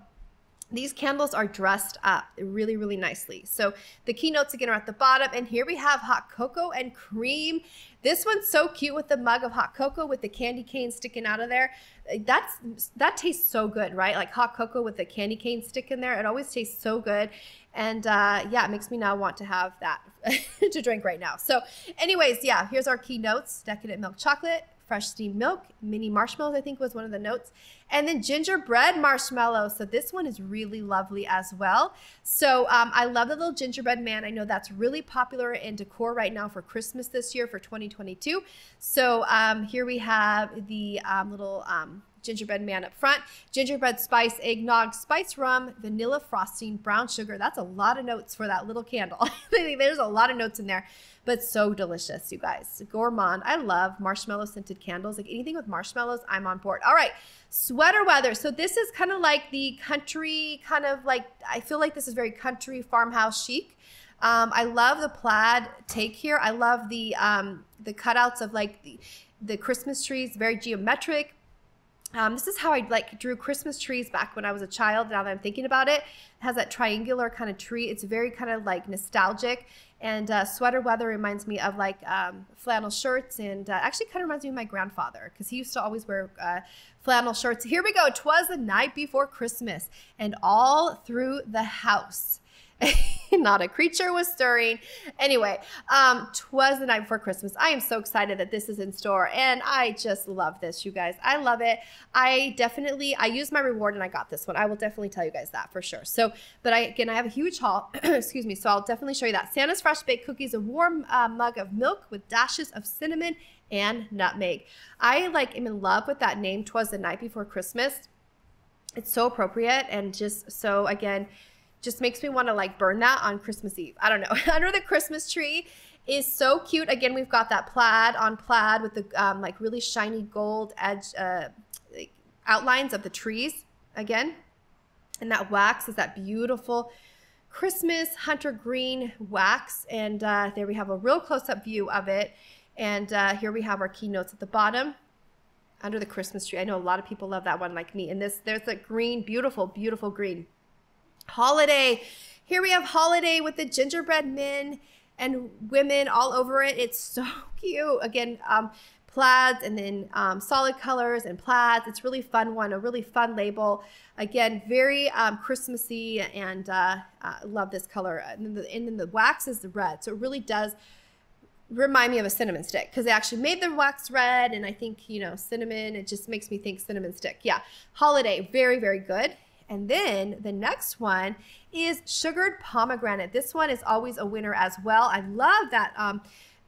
these candles are dressed up really, really nicely. So the keynotes again are at the bottom. And here we have hot cocoa and cream. This one's so cute with the mug of hot cocoa with the candy cane sticking out of there. That's That tastes so good, right? Like hot cocoa with the candy cane stick in there. It always tastes so good. And uh, yeah, it makes me now want to have that to drink right now. So anyways, yeah, here's our keynotes. Decadent milk chocolate, fresh steamed milk, mini marshmallows, I think was one of the notes, and then gingerbread marshmallow. So this one is really lovely as well. So um, I love the little gingerbread man. I know that's really popular in decor right now for Christmas this year for 2022. So um, here we have the um, little um, gingerbread man up front, gingerbread spice, eggnog, spice rum, vanilla frosting, brown sugar. That's a lot of notes for that little candle. There's a lot of notes in there but so delicious, you guys. Gourmand. I love marshmallow scented candles. Like anything with marshmallows, I'm on board. All right, sweater weather. So this is kind of like the country, kind of like, I feel like this is very country farmhouse chic. Um, I love the plaid take here. I love the um, the cutouts of like the, the Christmas trees, very geometric. Um, this is how I like drew Christmas trees back when I was a child. Now that I'm thinking about it, it has that triangular kind of tree. It's very kind of like nostalgic. And uh, sweater weather reminds me of like um, flannel shirts, and uh, actually kind of reminds me of my grandfather because he used to always wear uh, flannel shirts. Here we go. Twas the night before Christmas, and all through the house Not a creature was stirring. Anyway, um, twas the night before Christmas. I am so excited that this is in store, and I just love this, you guys. I love it. I definitely I used my reward and I got this one. I will definitely tell you guys that for sure. So, but I again I have a huge haul. excuse me. So I'll definitely show you that. Santa's fresh baked cookies, a warm uh, mug of milk with dashes of cinnamon and nutmeg. I like am in love with that name. Twas the night before Christmas. It's so appropriate and just so again just makes me want to like burn that on Christmas Eve. I don't know. Under the Christmas tree is so cute. Again, we've got that plaid on plaid with the um, like really shiny gold edge uh, outlines of the trees again. And that wax is that beautiful Christmas hunter green wax. And uh, there we have a real close up view of it. And uh, here we have our keynotes at the bottom under the Christmas tree. I know a lot of people love that one like me. And this, there's a green, beautiful, beautiful green. Holiday. Here we have holiday with the gingerbread men and women all over it. It's so cute. Again, um, plaids and then um, solid colors and plaids. It's really fun one, a really fun label. Again, very um, Christmassy and uh, uh, love this color. And then, the, and then the wax is the red. So it really does remind me of a cinnamon stick because they actually made the wax red and I think, you know, cinnamon, it just makes me think cinnamon stick. Yeah, holiday, very, very good. And then the next one is sugared pomegranate. This one is always a winner as well. I love that um,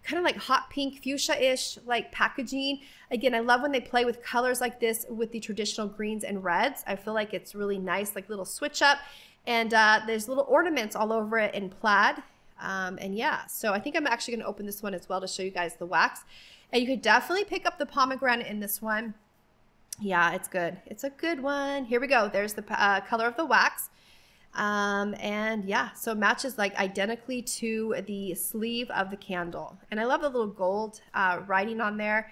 kind of like hot pink fuchsia-ish like packaging. Again, I love when they play with colors like this with the traditional greens and reds. I feel like it's really nice, like little switch up. And uh, there's little ornaments all over it in plaid. Um, and yeah, so I think I'm actually going to open this one as well to show you guys the wax. And you could definitely pick up the pomegranate in this one. Yeah, it's good. It's a good one. Here we go. There's the uh, color of the wax. Um, and yeah, so it matches like identically to the sleeve of the candle. And I love the little gold uh, writing on there.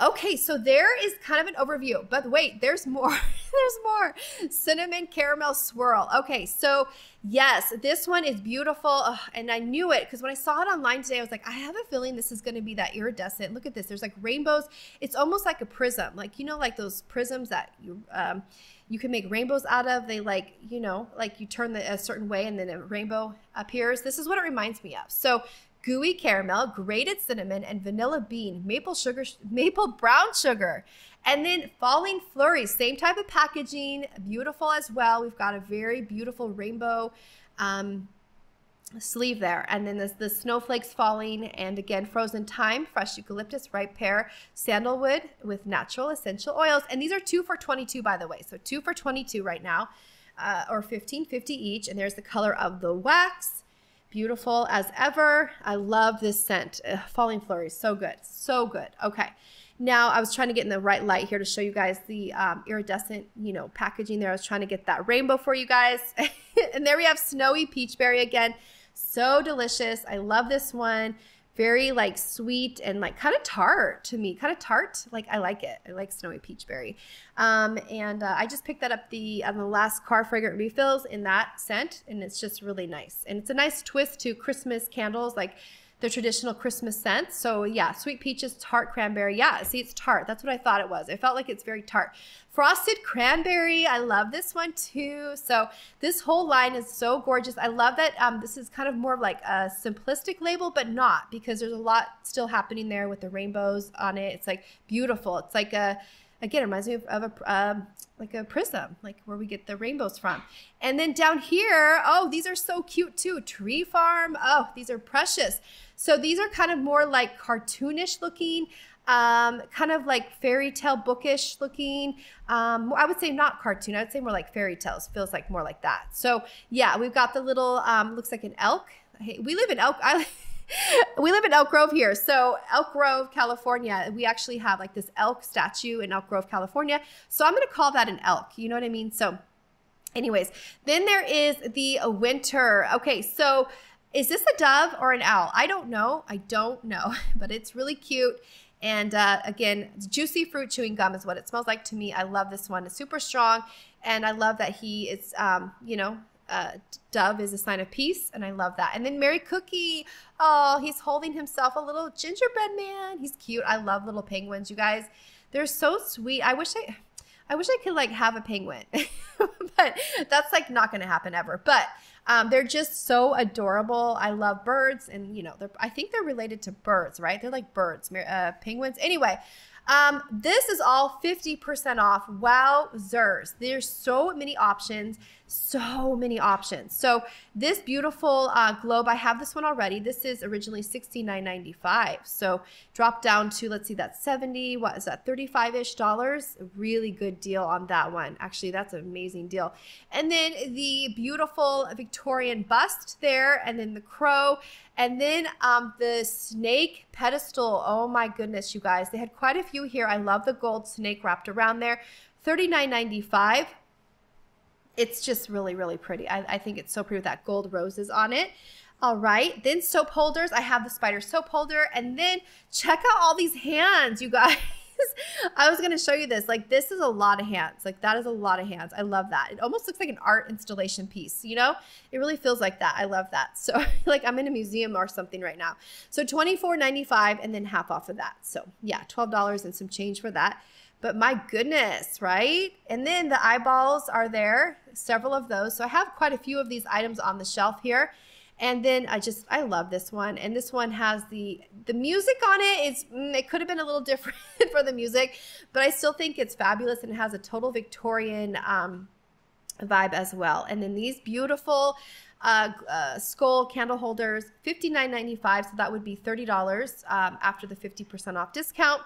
Okay, so there is kind of an overview, but wait, there's more. there's more. Cinnamon caramel swirl. Okay, so yes, this one is beautiful. Ugh, and I knew it because when I saw it online today, I was like, I have a feeling this is going to be that iridescent. Look at this. There's like rainbows. It's almost like a prism. Like, you know, like those prisms that you, um, you can make rainbows out of. They like, you know, like you turn the, a certain way and then a rainbow appears. This is what it reminds me of. So gooey caramel, grated cinnamon, and vanilla bean, maple sugar, maple brown sugar. And then falling flurries, same type of packaging, beautiful as well. We've got a very beautiful rainbow um, sleeve there. And then there's the snowflakes falling and again, frozen thyme, fresh eucalyptus, ripe pear, sandalwood with natural essential oils. And these are two for 22, by the way. So two for 22 right now uh, or 15, 50 each. And there's the color of the wax. Beautiful as ever. I love this scent. Ugh, falling flurries, so good, so good. Okay. Now I was trying to get in the right light here to show you guys the um, iridescent, you know, packaging there. I was trying to get that rainbow for you guys. and there we have snowy peachberry again. So delicious. I love this one. Very like sweet and like kind of tart to me. Kind of tart. Like I like it. I like snowy peachberry. Um, and uh, I just picked that up the on the last car fragrant refills in that scent, and it's just really nice. And it's a nice twist to Christmas candles. Like the traditional Christmas scents. So yeah, sweet peaches, tart cranberry. Yeah, see, it's tart. That's what I thought it was. It felt like it's very tart. Frosted cranberry. I love this one too. So this whole line is so gorgeous. I love that um, this is kind of more of like a simplistic label, but not because there's a lot still happening there with the rainbows on it. It's like beautiful. It's like a again, it reminds me of, of a um, like a prism, like where we get the rainbows from. And then down here, oh, these are so cute too. Tree farm. Oh, these are precious. So these are kind of more like cartoonish looking, um, kind of like fairy tale bookish looking. Um, I would say not cartoon. I would say more like fairy tales. Feels like more like that. So yeah, we've got the little, um, looks like an elk. Hey, we live in Elk. We live in Elk Grove here. So Elk Grove, California, we actually have like this elk statue in Elk Grove, California. So I'm going to call that an elk. You know what I mean? So anyways, then there is the winter. Okay. So is this a dove or an owl? I don't know. I don't know, but it's really cute. And uh, again, juicy fruit chewing gum is what it smells like to me. I love this one. It's super strong. And I love that he is, um, you know, uh, dove is a sign of peace, and I love that. And then Merry Cookie, oh, he's holding himself a little gingerbread man. He's cute. I love little penguins, you guys. They're so sweet. I wish I, I wish I could like have a penguin, but that's like not to happen ever. But um, they're just so adorable. I love birds, and you know, I think they're related to birds, right? They're like birds, uh, penguins. Anyway, um, this is all 50% off. Wowzers. There's so many options so many options. So this beautiful uh, globe, I have this one already. This is originally $69.95. So drop down to, let's see, that's 70, what is that, 35-ish dollars? Really good deal on that one. Actually, that's an amazing deal. And then the beautiful Victorian bust there, and then the crow, and then um, the snake pedestal. Oh my goodness, you guys. They had quite a few here. I love the gold snake wrapped around there. $39.95 it's just really, really pretty. I, I think it's so pretty with that gold roses on it. All right, then soap holders. I have the spider soap holder. And then check out all these hands, you guys. I was going to show you this. Like, this is a lot of hands. Like, that is a lot of hands. I love that. It almost looks like an art installation piece, you know? It really feels like that. I love that. So, like, I'm in a museum or something right now. So, $24.95 and then half off of that. So, yeah, $12 and some change for that. But my goodness, right? And then the eyeballs are there, several of those. So I have quite a few of these items on the shelf here. And then I just I love this one, and this one has the the music on it. It's mm, it could have been a little different for the music, but I still think it's fabulous, and it has a total Victorian um, vibe as well. And then these beautiful uh, uh, skull candle holders, $59.95. So that would be $30 um, after the 50% off discount.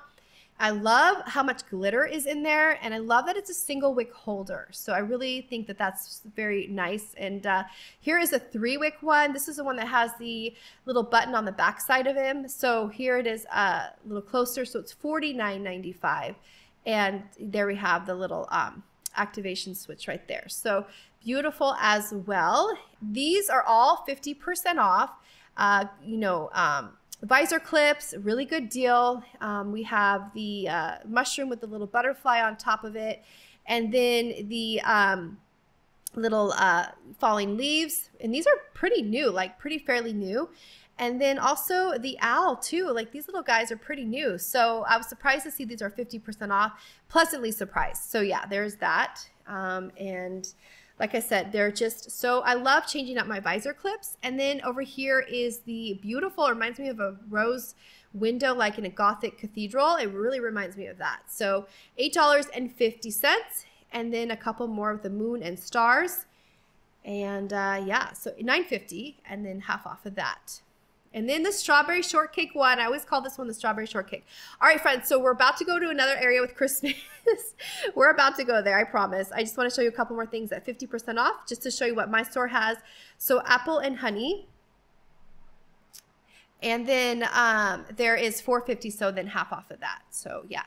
I love how much glitter is in there, and I love that it's a single wick holder. So I really think that that's very nice. And uh, here is a three wick one. This is the one that has the little button on the back side of him. So here it is uh, a little closer. So it's $49.95. And there we have the little um, activation switch right there. So beautiful as well. These are all 50% off. Uh, you know, um, visor clips, really good deal. Um, we have the uh, mushroom with the little butterfly on top of it. And then the um, little uh, falling leaves. And these are pretty new, like pretty fairly new. And then also the owl too, like these little guys are pretty new. So I was surprised to see these are 50% off, pleasantly surprised. So yeah, there's that. Um, and like I said, they're just so I love changing up my visor clips. And then over here is the beautiful, reminds me of a rose window like in a Gothic cathedral. It really reminds me of that. So $8.50 and then a couple more of the moon and stars. And uh, yeah, so 950 and then half off of that. And then the strawberry shortcake one. I always call this one the strawberry shortcake. All right, friends. So we're about to go to another area with Christmas. we're about to go there. I promise. I just want to show you a couple more things at 50% off just to show you what my store has. So apple and honey. And then um, there is 450 so then half off of that. So yeah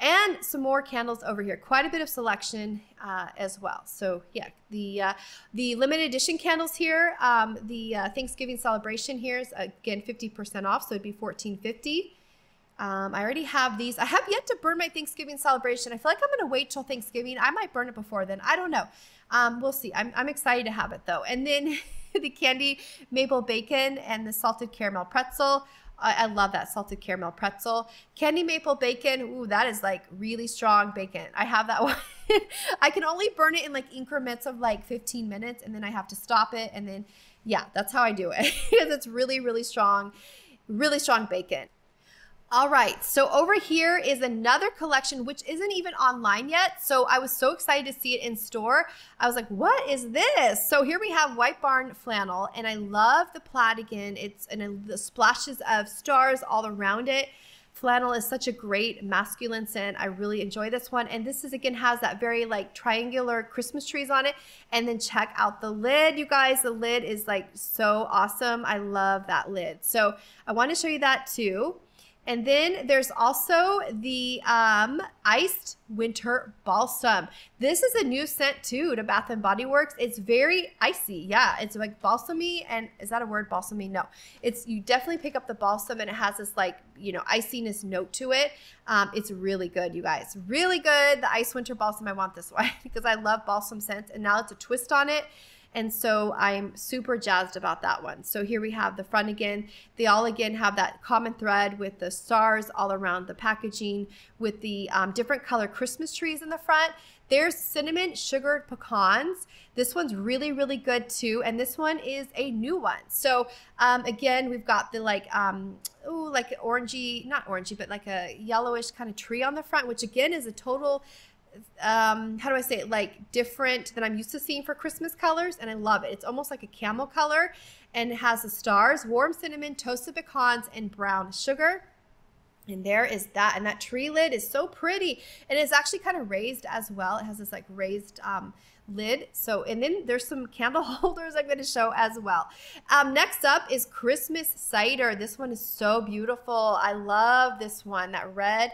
and some more candles over here. Quite a bit of selection uh, as well. So yeah, the uh, the limited edition candles here. Um, the uh, Thanksgiving celebration here is again 50% off, so it'd be 14.50. Um, I already have these. I have yet to burn my Thanksgiving celebration. I feel like I'm going to wait till Thanksgiving. I might burn it before then. I don't know. Um, we'll see. I'm, I'm excited to have it though. And then the candy maple bacon and the salted caramel pretzel I, I love that salted caramel pretzel. Candy maple bacon. Ooh, that is like really strong bacon. I have that one. I can only burn it in like increments of like 15 minutes and then I have to stop it. And then, yeah, that's how I do it because it's really, really strong, really strong bacon. All right, so over here is another collection which isn't even online yet. So I was so excited to see it in store. I was like, what is this? So here we have White Barn flannel, and I love the plaid again. It's and the splashes of stars all around it. Flannel is such a great masculine scent. I really enjoy this one. And this is again has that very like triangular Christmas trees on it. And then check out the lid, you guys. The lid is like so awesome. I love that lid. So I want to show you that too. And then there's also the um, Iced Winter Balsam. This is a new scent too to Bath and Body Works. It's very icy. Yeah, it's like balsamy. And is that a word, balsamy? No. It's you definitely pick up the balsam and it has this like you know iciness note to it. Um, it's really good, you guys. Really good. The Ice Winter Balsam. I want this one because I love balsam scents, and now it's a twist on it. And so I'm super jazzed about that one. So here we have the front again. They all again have that common thread with the stars all around the packaging with the um, different color Christmas trees in the front. There's cinnamon sugared pecans. This one's really, really good too. And this one is a new one. So um, again, we've got the like, um, oh, like orangey, not orangey, but like a yellowish kind of tree on the front, which again is a total um, how do I say it, like different than I'm used to seeing for Christmas colors, and I love it. It's almost like a camel color, and has the stars, warm cinnamon, toasted pecans, and brown sugar. And there is that, and that tree lid is so pretty, and it's actually kind of raised as well. It has this like raised um, lid. So, and then there's some candle holders I'm going to show as well. Um, next up is Christmas cider. This one is so beautiful. I love this one, that red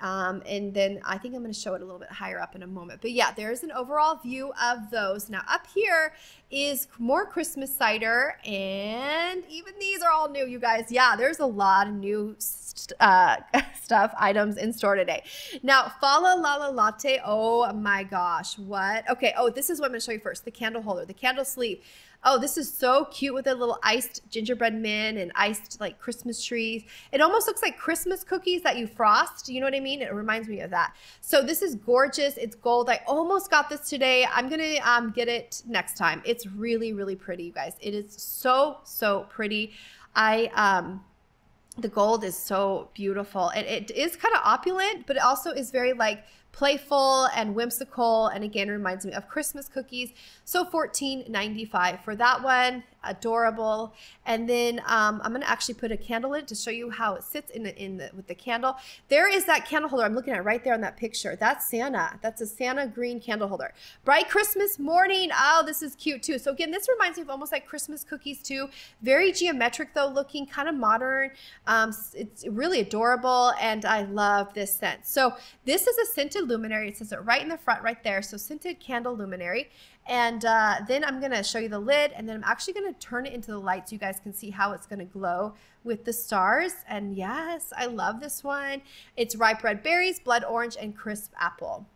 um, and then I think I'm going to show it a little bit higher up in a moment. But yeah, there's an overall view of those. Now up here is more Christmas cider and even these are all new, you guys. Yeah, there's a lot of new st uh, stuff, items in store today. Now, Fa La La La Latte, oh my gosh, what? Okay, oh, this is what I'm going to show you first, the candle holder, the candle sleeve. Oh, this is so cute with a little iced gingerbread men and iced like Christmas trees. It almost looks like Christmas cookies that you frost. You know what I mean? It reminds me of that. So this is gorgeous. It's gold. I almost got this today. I'm going to um, get it next time. It's really, really pretty, you guys. It is so, so pretty. I, um, the gold is so beautiful. It is kind of opulent, but it also is very like playful and whimsical. And again, reminds me of Christmas cookies. So $14.95 for that one. Adorable. And then um, I'm going to actually put a candle in to show you how it sits in the, in the, with the candle. There is that candle holder I'm looking at right there on that picture. That's Santa. That's a Santa green candle holder. Bright Christmas morning. Oh, this is cute too. So again, this reminds me of almost like Christmas cookies too. Very geometric though looking, kind of modern. Um, it's really adorable and I love this scent. So this is a scented luminary. It says it right in the front right there. So scented candle luminary. And uh, then I'm gonna show you the lid and then I'm actually gonna turn it into the light so you guys can see how it's gonna glow with the stars. And yes, I love this one. It's ripe red berries, blood orange, and crisp apple.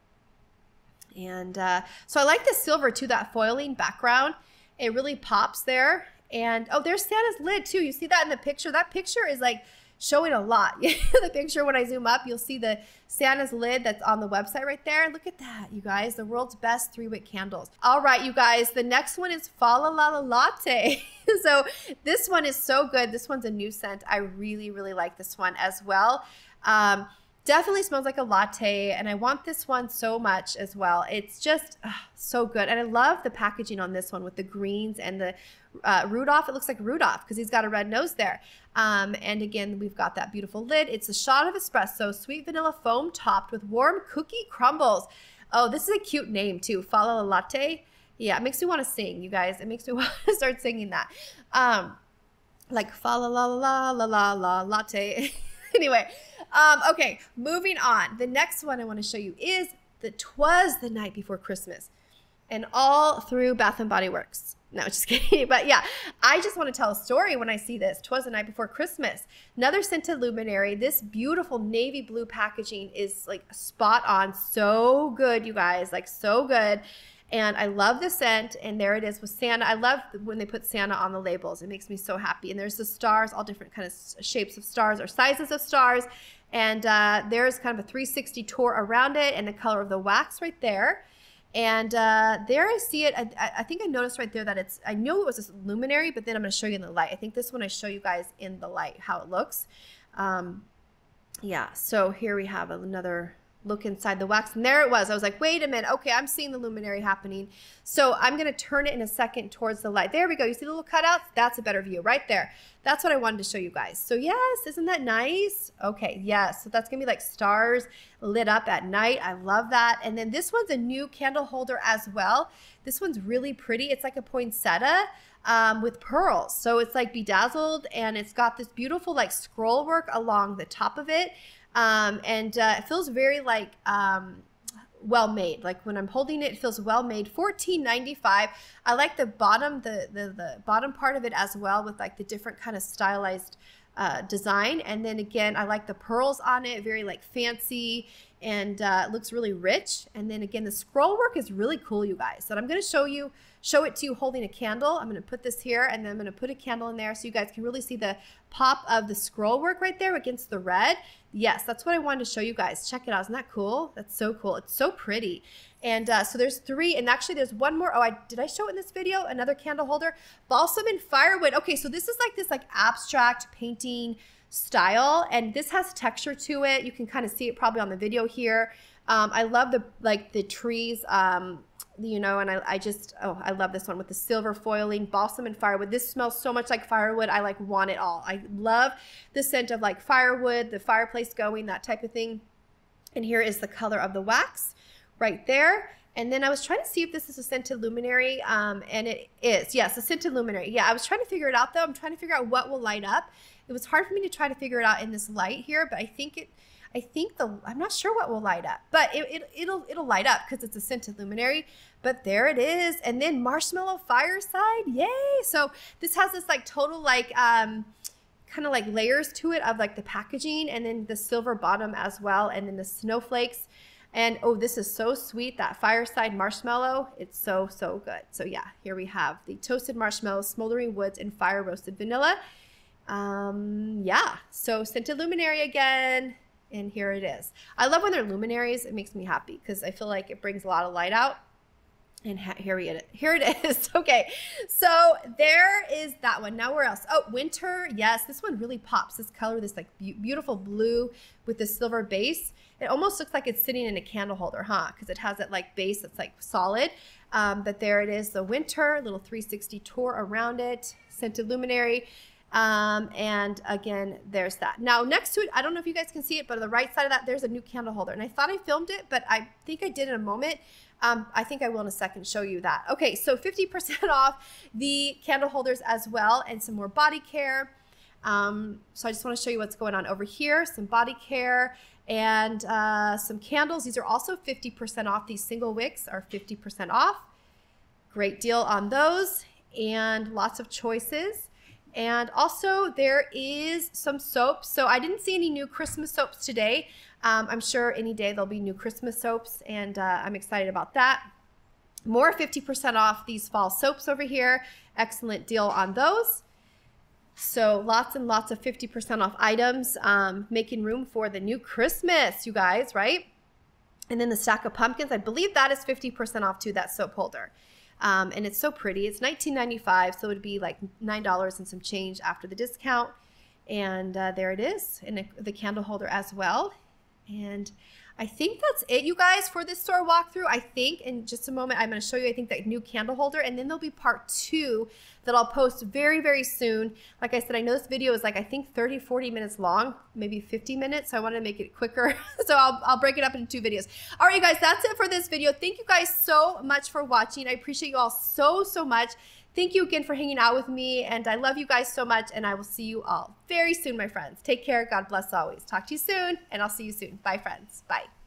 And uh, so I like the silver too, that foiling background. It really pops there. And oh, there's Santa's lid too. You see that in the picture? That picture is like showing a lot. the picture, when I zoom up, you'll see the Santa's lid that's on the website right there. Look at that, you guys. The world's best three wick candles. All right, you guys. The next one is Fa La La La Latte. so this one is so good. This one's a new scent. I really, really like this one as well. Um, definitely smells like a latte and I want this one so much as well. It's just uh, so good. And I love the packaging on this one with the greens and the uh, Rudolph. It looks like Rudolph because he's got a red nose there. Um, and again, we've got that beautiful lid. It's a shot of espresso, sweet vanilla foam topped with warm cookie crumbles. Oh, this is a cute name too. La La Latte. Yeah, it makes me want to sing, you guys. It makes me want to start singing that. Um, like fa la la la la la la latte. anyway, um, okay, moving on. The next one I want to show you is the Twas the Night Before Christmas. And all through Bath and Body Works. No, just kidding. But yeah, I just want to tell a story when I see this. Twas the night before Christmas. Another scented luminary. This beautiful navy blue packaging is like spot on. So good, you guys. Like so good. And I love the scent. And there it is with Santa. I love when they put Santa on the labels. It makes me so happy. And there's the stars, all different kind of shapes of stars or sizes of stars. And uh, there's kind of a 360 tour around it and the color of the wax right there. And uh, there I see it. I, I, think I noticed right there that it's, I knew it was a luminary, but then I'm going to show you in the light. I think this one I show you guys in the light, how it looks. Um, yeah, so here we have another look inside the wax and there it was. I was like wait a minute. Okay i'm seeing the luminary happening. So i'm going to turn it in a second towards the light. There we go. You see the little cutouts that's a better view right there. That's what i wanted to show you guys. So yes isn't that nice? Okay yes. So that's gonna be like stars lit up at night. I love that. And then this one's a new candle holder as well. This one's really pretty. It's like a poinsettia um, with pearls. So it's like bedazzled and it's got this beautiful like scroll work along the top of it um, and uh, it feels very like um, well made. Like when I'm holding it, it feels well made. $14.95. I like the bottom, the, the the bottom part of it as well, with like the different kind of stylized uh, design. And then again, I like the pearls on it, very like fancy and uh, it looks really rich. And then again, the scroll work is really cool, you guys. So I'm going to show you, show it to you holding a candle. I'm going to put this here and then I'm going to put a candle in there so you guys can really see the pop of the scroll work right there against the red. Yes, that's what I wanted to show you guys. Check it out. Isn't that cool? That's so cool. It's so pretty. And uh, so there's three, and actually there's one more. Oh, I did I show it in this video? Another candle holder, balsam and firewood. Okay, so this is like this like abstract painting style, and this has texture to it. You can kind of see it probably on the video here. Um, I love the like the trees, um, you know, and I, I just oh I love this one with the silver foiling, balsam and firewood. This smells so much like firewood. I like want it all. I love the scent of like firewood, the fireplace going, that type of thing. And here is the color of the wax right there. And then I was trying to see if this is a scented luminary, um, and it is. Yes, a scented luminary. Yeah, I was trying to figure it out though. I'm trying to figure out what will light up. It was hard for me to try to figure it out in this light here, but I think it. I think the I'm not sure what will light up, but it, it it'll it'll light up because it's a scented luminary. But there it is, and then marshmallow fireside, yay! So this has this like total like um kind of like layers to it of like the packaging and then the silver bottom as well and then the snowflakes and oh, this is so sweet, that fireside marshmallow. It's so, so good. So yeah, here we have the toasted marshmallows, smoldering woods, and fire roasted vanilla. Um, yeah, so scented luminary again. And here it is. I love when they're luminaries. It makes me happy because I feel like it brings a lot of light out. And here we here it is. Okay, so there is that one. Now where else? Oh, winter. Yes, this one really pops. This color, this like beautiful blue with the silver base. It almost looks like it's sitting in a candle holder, huh? Because it has that like base that's like solid. Um, but there it is, the winter little 360 tour around it, scented luminary. Um, and again, there's that. Now next to it, I don't know if you guys can see it, but on the right side of that, there's a new candle holder. And I thought I filmed it, but I think I did in a moment. Um, I think I will in a second show you that. Okay, so 50% off the candle holders as well and some more body care. Um, so I just want to show you what's going on over here. Some body care and uh, some candles. These are also 50% off. These single wicks are 50% off. Great deal on those and lots of choices. And also there is some soap. So I didn't see any new Christmas soaps today. Um, I'm sure any day there'll be new Christmas soaps and uh, I'm excited about that. More 50% off these fall soaps over here. Excellent deal on those. So lots and lots of 50% off items, um, making room for the new Christmas, you guys, right? And then the stack of pumpkins, I believe that is 50% off too, that soap holder. Um, and it's so pretty. It's $19.95, so it would be like $9 and some change after the discount. And uh, there it is, and the candle holder as well. And I think that's it, you guys, for this store walkthrough. I think in just a moment, I'm going to show you, I think, that new candle holder, and then there'll be part two that I'll post very, very soon. Like I said, I know this video is like, I think 30, 40 minutes long, maybe 50 minutes, so I want to make it quicker. so I'll, I'll break it up into two videos. All right, you guys, that's it for this video. Thank you guys so much for watching. I appreciate you all so, so much. Thank you again for hanging out with me, and I love you guys so much, and I will see you all very soon, my friends. Take care. God bless always. Talk to you soon, and I'll see you soon. Bye, friends. Bye.